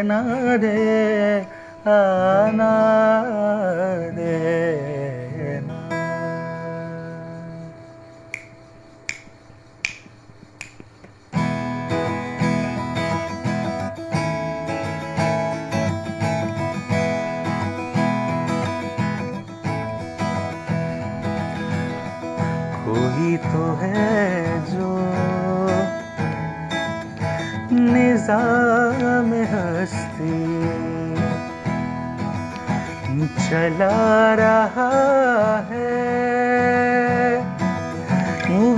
आना रे आना कोई तो है जो निज़ाम हस्ती चला रहा है।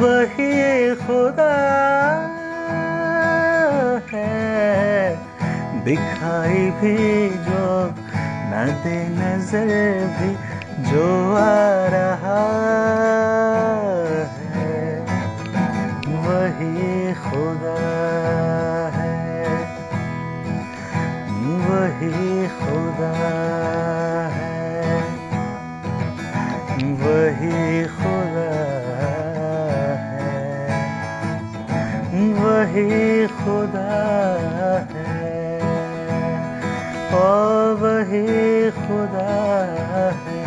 वही खुदा है। दिखाई भी जो न दे नज़र भी जो आ रहा है। वही खुदा। खुदा है वही खुदा है वही खुदा है और वही खुदा है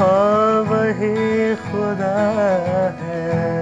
और वही खुदा है